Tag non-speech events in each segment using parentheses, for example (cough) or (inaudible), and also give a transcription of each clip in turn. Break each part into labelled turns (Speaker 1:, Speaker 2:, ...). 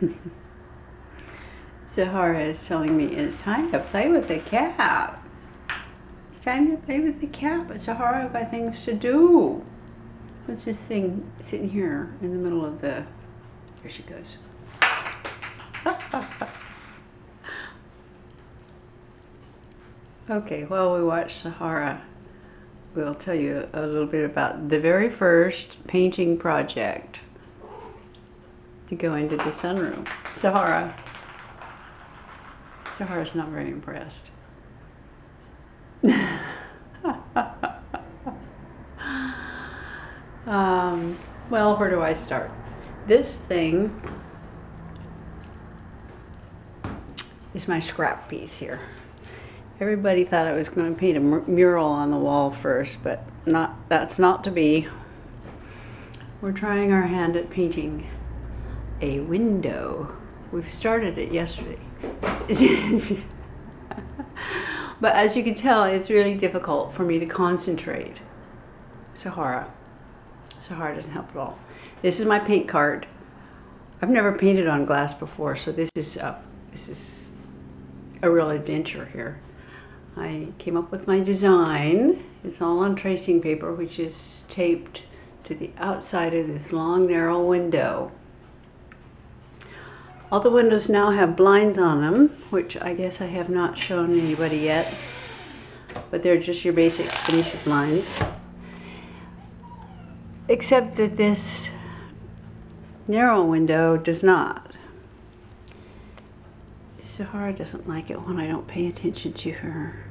Speaker 1: (laughs) Sahara is telling me it's time to play with the cat. It's time to play with the cat, but Sahara, I've got things to do. What's this thing sitting here in the middle of the... There she goes. (laughs) okay, while we watch Sahara, we'll tell you a little bit about the very first painting project to go into the sunroom. Sahara. Sahara's not very impressed. (laughs) um, well, where do I start? This thing is my scrap piece here. Everybody thought I was going to paint a mural on the wall first, but not that's not to be. We're trying our hand at painting a window. We've started it yesterday. (laughs) but as you can tell, it's really difficult for me to concentrate. Sahara. Sahara doesn't help at all. This is my paint card. I've never painted on glass before, so this is this is a real adventure here. I came up with my design. It's all on tracing paper, which is taped to the outside of this long, narrow window. All the windows now have blinds on them, which I guess I have not shown anybody yet, but they're just your basic Venetian blinds. Except that this narrow window does not. Sahara doesn't like it when I don't pay attention to her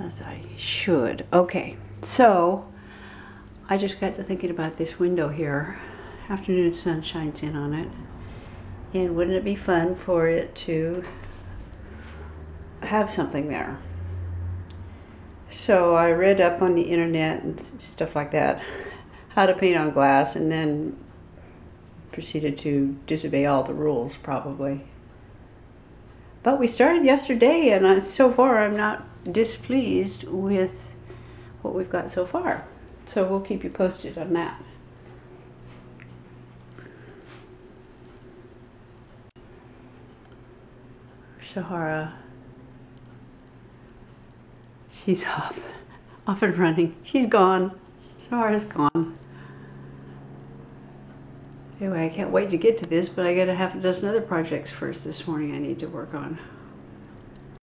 Speaker 1: as I should. Okay, so I just got to thinking about this window here. Afternoon sun shines in on it. And wouldn't it be fun for it to have something there? So I read up on the internet and stuff like that, how to paint on glass, and then proceeded to disobey all the rules, probably. But we started yesterday, and I, so far I'm not displeased with what we've got so far. So we'll keep you posted on that. Sahara. She's (laughs) off, off and running. She's gone. Sahara's gone. Anyway, I can't wait to get to this, but I got a half a dozen other projects first this morning I need to work on.